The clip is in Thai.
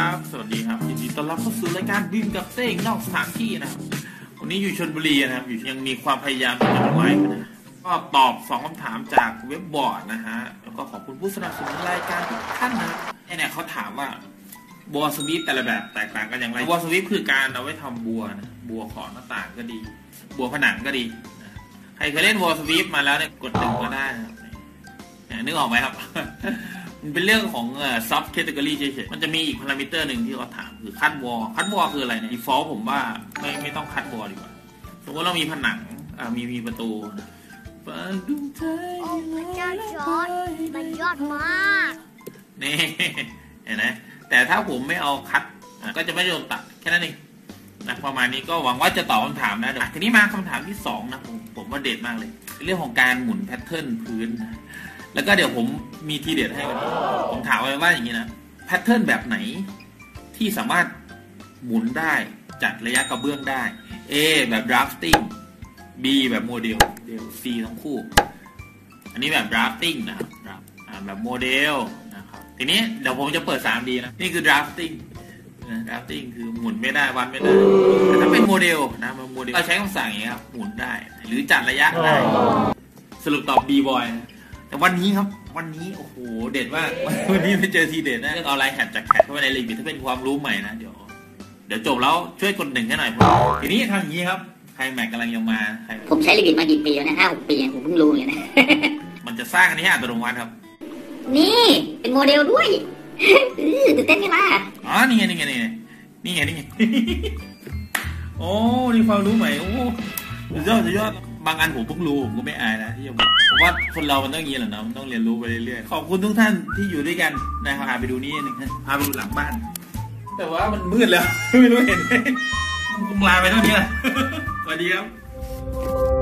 ับ สวัสดีครับยินดีต้อนรับเข้าสู่รายการบินกับเต้งนอกสถานที่นะครับ วันนี้อยู่ชนบุรีนะครับ อยู่ยังมีความพยายามที่จะไลฟ์นะก็ตอบสองคำถามจากเว็บบอร์ดนะฮะ แล้วก็ขอบคุณผู้สนับสนุนรายการทุกท่านนะเนี่ยเขาถามว่าบัวสวิปแต่ละแบบแตกต่างกันอย่างไรบัวสวิปคือการเอาไว้ทำบัวนะบัวขอหน้าต่างก็ดี บัวผนังก็ดีใครเคยเล่นบัวสวิปมาแล้วเนี่ยกดหนึ่งก็ได้นะนึกออกไหมครับ มันเป็นเรื่องของ subcategory เฉยๆมันจะมีอีกพารามิเตอร์หนึ่งที่เขาถามคือ cut wall cut wall คืออะไรเนี่ย default ผมว่าไม่ไม่ต้อง cut wall ดีกว่าสมมติเรามีผนังอ่ามีมีประตูนะเปิดดวงใจโอ้พระเจ้าจอร์จมันยอดมากนี่ เห็นไหมแต่ถ้าผมไม่เอา cut อะก็จะไม่โดนตัดแค่นั้นเอง นะประมาณนี้ก็หวังว่าจะตอบคำถามนะเดี๋ยวทีนี้มาคำถามที่สองนะผมผมว่าเด็ดมากเลย เรื่องของการหมุนแพทเทิร์นพื้น แล้วก็เดี๋ยวผมมีทีเด็ดให้วันผมถามไว้ว่าอย่างนี้นะแพทเทิร์นแบบไหนที่สามารถหมุนได้จัดระยะกระเบื้องได้ A แบบ drafting B แบบโมเดลเดล C ทั้งคู่ อันนี้แบบ drafting นะครับแบบโมเดลนะครับทีนี้เดี๋ยวผมจะเปิด 3D นะนี่คือ drafting นะ drafting คือหมุนไม่ได้วัดไม่ได้แต่ถ้าเป็นโมเดลนะมันโมเดลเราใช้คำสั่งอย่างเงี้ยครับหมุนได้ หรือจัดระยะได้สรุปตอบ B boy นะแต่วันนี้ครับ วันนี้โอ้โหเด็ดมากวันนี้ไปเจอทีเด็ดนะเรื่องออนไลน์แฮชจากแคทเข้าไปในลิมิตถ้าเป็นความรู้ใหม่นะเดี๋ยวเดี๋ยวจบแล้วช่วยกดหนึ่งให้หน่อยผมทีนี้ทำอย่างนี้ครับใครแม็กกำลังจะมาใครผมใช้ลิมิตมากี่ปีแล้วนะห้าหกปีผมเพิ่งรู้เนี่ยนะมันจะสร้างอันนี้ให้อัตโนมัติครับ นี่เป็นโมเดลด้วยอื้อตื่นเต้นไหมล่ะ อ๋อนี่ไงนี่ไงนี่ไงนี่ไงนี่ไงโอ้นี่ความรู้ใหม่โอ้สุดยอดสุดยอดบางอันผมเพิ่งรู้ผมก็ไม่อายนะที่จะบอกว่าคนเรามันต้องอย่างนี้แหละนะมันต้องเรียนรู้ไปเรื่อยๆขอบคุณทุกท่านที่อยู่ด้วยกันนะครับพาไปดูนี่หนึ่งพาไปดูหลังบ้าน แต่ว่ามันมืดแล้ว ไม่รู้เห็นไหมคงลาไปเท่านี้แหละสวัสดีครับ